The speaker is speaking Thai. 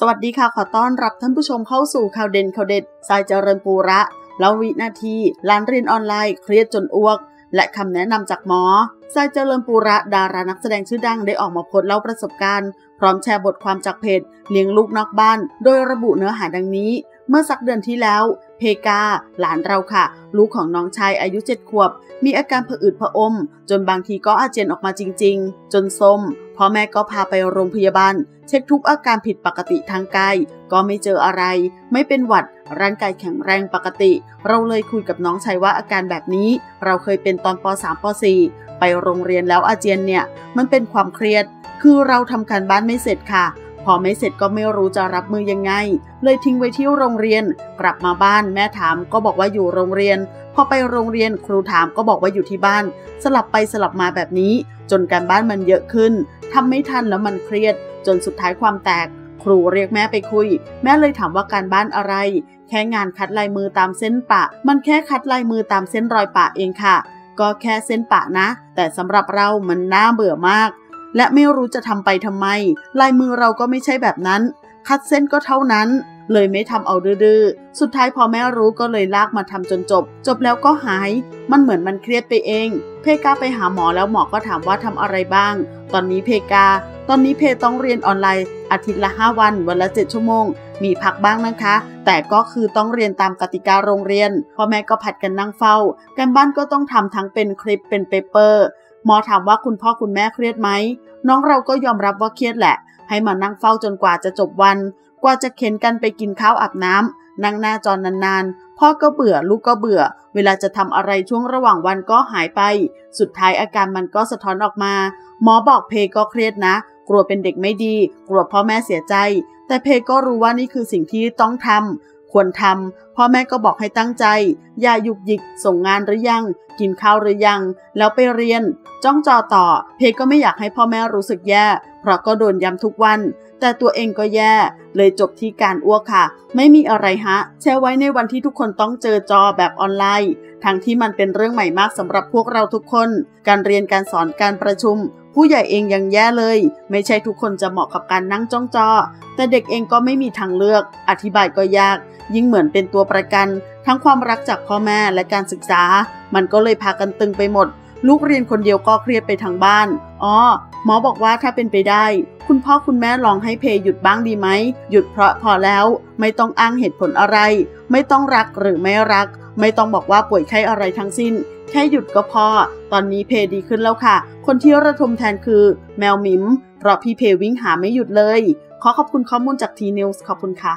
สวัสดีค่ะ ขอต้อนรับท่านผู้ชมเข้าสู่ข่าวเด่นข่าวเด็ดสายเจริญปูระแล้ววินาทีร้านเรียนออนไลน์เครียดจนอ้วก และคำแนะนำจากหมอสายเจริญปูระดารานักแสดงชื่อดังได้ออกมาโพสเล่าประสบการณ์ พร้อมแชร์บทความจากเพจเลี้ยงลูกนอกบ้าน โดยระบุเนื้อหาดังนี้ เมื่อสักเดือนที่แล้ว เพกา หลานเราค่ะ ลูกของน้องชายอายุเจ็ดขวบ มีอาการผะอืดผะอม จนบางทีก็อาเจียนออกมาจริง ๆ จนส้ม พ่อแม่ก็พาไปโรงพยาบาล เช็คทุกอาการผิดปกติทางกายก็ไม่เจออะไร ไม่เป็นหวัดร่างกายแข็งแรงปกติ เราเลยคุยกับน้องชายว่าอาการแบบนี้ เราเคยเป็นตอนป .3 ป .4 ไปโรงเรียนแล้วอาเจียนเนี่ย มันเป็นความเครียด คือเราทำการบ้านไม่เสร็จค่ะ พอไม่เสร็จก็ไม่รู้จะรับมือยังไง เลยทิ้งไว้ที่โรงเรียน กลับมาบ้านแม่ถามก็บอกว่าอยู่โรงเรียน พอไปโรงเรียนครูถามก็บอกว่าอยู่ที่บ้าน สลับไปสลับมาแบบนี้ จนการบ้านมันเยอะขึ้นทำไม่ทันแล้วมันเครียด จนสุดท้ายความแตก ครูเรียกแม่ไปคุย แม่เลยถามว่าการบ้านอะไร แค่งานคัดลายมือตามเส้นปะ มันแค่คัดลายมือตามเส้นรอยปะเองค่ะ ก็แค่เส้นปะนะ แต่สำหรับเรามันน่าเบื่อมาก และไม่รู้จะทำไปทำไม ลายมือเราก็ไม่ใช่แบบนั้น คัดเส้นก็เท่านั้น เลยไม่ทำเอาดื้อสุดท้ายพอแม่รู้ก็เลยลากมาทำจนจบ จบแล้วก็หาย มันเหมือนมันเครียดไปเอง เพกาไปหาหมอแล้วหมอก็ถามว่าทำอะไรบ้าง ตอนนี้เพกา ตอนนี้เพต้องเรียนออนไลน์ อาทิตย์ละ 5 วัน วันละ 7 ชั่วโมง มีพักบ้างนะคะ แต่ก็คือต้องเรียนตามกติกาโรงเรียนพ่อแม่ก็ผลัดกันนั่งเฝ้า การบ้านก็ต้องทำทั้งเป็นคลิปเป็น paper หมอถามว่าคุณพ่อคุณแม่เครียดไหม น้องเราก็ยอมรับว่าเครียดแหละ ให้มานั่งเฝ้าจนกว่าจะจบวัน กว่าจะเข็นกันไปกินข้าวอาบน้ำนั่งหน้าจอนนานๆ พ่อก็เบื่อลูกก็เบื่อ เวลาจะทำอะไรช่วงระหว่างวันก็หายไป สุดท้ายอาการมันก็สะท้อนออกมา หมอบอกเพก็เครียดนะ กลัวเป็นเด็กไม่ดี กลัวพ่อแม่เสียใจ แต่เพก็รู้ว่านี่คือสิ่งที่ต้องทำ ควรทำพ่อแม่ก็บอกให้ตั้งใจ อย่าหยุกหยิกส่งงานหรือยัง กินข้าวหรือยัง แล้วไปเรียน จ้องจอต่อ เพก็ไม่อยากให้พ่อแม่รู้สึกแย่ เพราะก็โดนย้ำทุกวัน แต่ตัวเองก็แย่ เลยจบที่การอ้วกค่ะ ไม่มีอะไรฮะ แชร์ไว้ในวันที่ทุกคนต้องเจอจอแบบออนไลน์ ทั้งที่มันเป็นเรื่องใหม่มากสำหรับพวกเราทุกคน การเรียนการสอนการประชุม ผู้ใหญ่เองยังแย่เลย ไม่ใช่ทุกคนจะเหมาะกับการนั่งจ้องจอ แต่เด็กเองก็ไม่มีทางเลือก อธิบายก็ยาก ยิ่งเหมือนเป็นตัวประกัน ทั้งความรักจากพ่อแม่และการศึกษา มันก็เลยพากันตึงไปหมด ลูกเรียนคนเดียวก็เครียดไปทั้งบ้าน อ๋อ หมอบอกว่าถ้าเป็นไปได้ คุณพ่อคุณแม่ลองให้เพย์หยุดบ้างดีไหม หยุดเพราะพอแล้ว ไม่ต้องอ้างเหตุผลอะไร ไม่ต้องรักหรือไม่รัก ไม่ต้องบอกว่าป่วยไข้อะไรทั้งสิ้น แค่หยุดก็พอ ตอนนี้เพย์ดีขึ้นแล้วค่ะ คนที่ระทมแทนคือแมวมิม เพราะพี่เพย์วิ่งหาไม่หยุดเลย ขอขอบคุณข้อมูลจากทีนิวส์ขอบคุณค่ะ